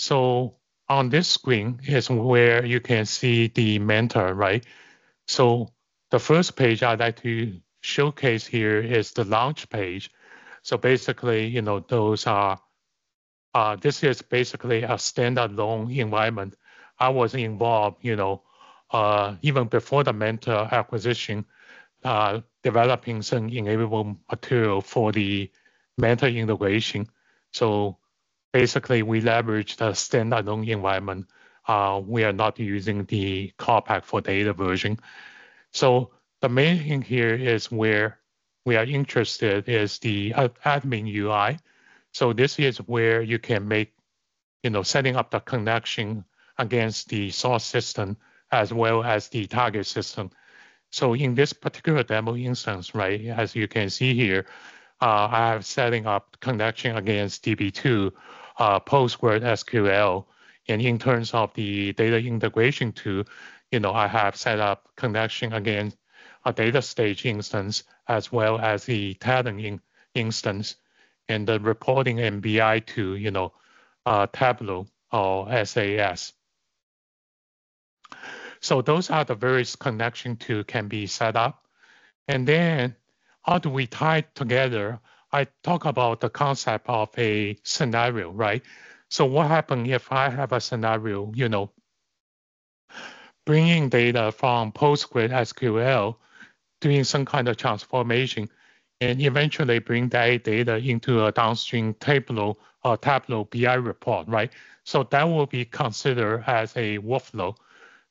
So on this screen is where you can see the Manta, right? So the first page I'd like to showcase here is the launch page. So basically, you know, those are, uh, this is basically a standalone environment. I was involved, you know, uh, even before the Manta acquisition, uh, developing some enable material for the Manta integration. So basically, we leverage the standalone environment. Uh, we are not using the Cloudpak for data version. So the main thing here is where we are interested is the admin UI. So this is where you can make, you know, setting up the connection against the source system as well as the target system. So in this particular demo instance, right, as you can see here, uh, I have setting up connection against DB2, uh, PostgreSQL, and in terms of the data integration tool, you know, I have set up connection against a DataStage instance as well as the Talend in, instance and the reporting MBI to, you know, uh, Tableau or SAS. So those are the various connection to can be set up. And then how do we tie together? I talk about the concept of a scenario, right? So what happens if I have a scenario, you know, bringing data from PostgreSQL doing some kind of transformation and eventually bring that data into a downstream Tableau or Tableau BI report, right? So that will be considered as a workflow.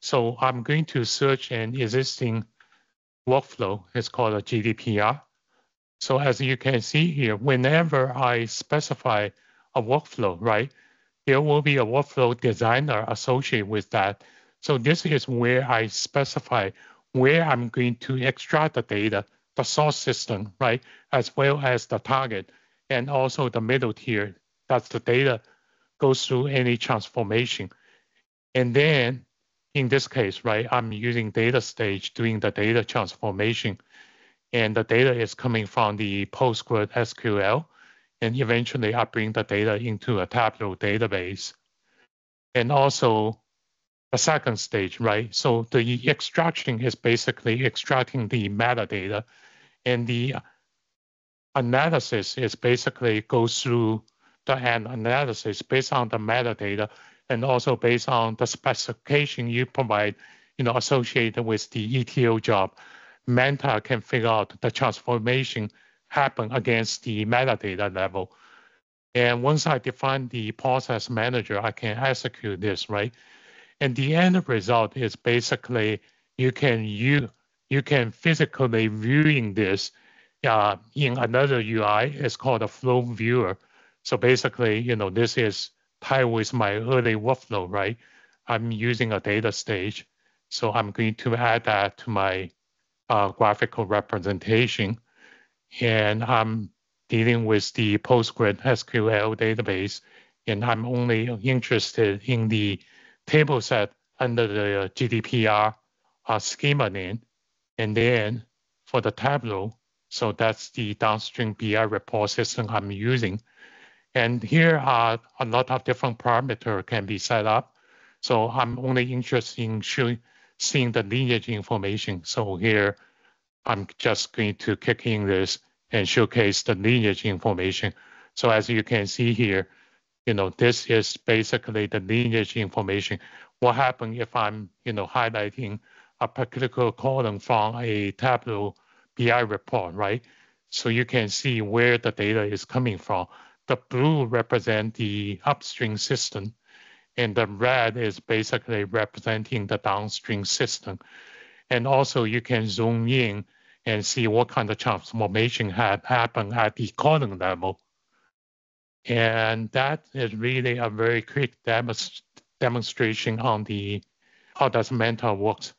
So I'm going to search an existing workflow. It's called a GDPR. So as you can see here, whenever I specify a workflow, right, there will be a workflow designer associated with that. So this is where I specify where I'm going to extract the data, the source system, right, as well as the target, and also the middle tier, that's the data goes through any transformation. And then in this case, right, I'm using DataStage doing the data transformation. And the data is coming from the PostgreSQL. And eventually I bring the data into a Tableau database. And also a second stage, right? So the extraction is basically extracting the metadata and the analysis is basically goes through the analysis based on the metadata and also based on the specification you provide, you know, associated with the ETL job. Manta can figure out the transformation happen against the metadata level. And once I define the process manager, I can execute this, right? And the end result is basically you can you you can physically viewing this uh, in another UI. It's called a flow viewer. So basically, you know, this is tied with my early workflow, right? I'm using a DataStage. So I'm going to add that to my uh, graphical representation. And I'm dealing with the PostgreSQL database. And I'm only interested in the table set under the GDPR uh, schema name. And then for the Tableau, so that's the downstream BI report system I'm using. And here are a lot of different parameters can be set up. So I'm only interested in showing, seeing the lineage information. So here, I'm just going to kick in this and showcase the lineage information. So as you can see here, you know, this is basically the lineage information. What happens if I'm, you know, highlighting a particular column from a Tableau BI report, right? So you can see where the data is coming from. The blue represent the upstream system, and the red is basically representing the downstream system. And also you can zoom in and see what kind of transformation had happened at the column level. And that is really a very quick demonstration on the how does Manta works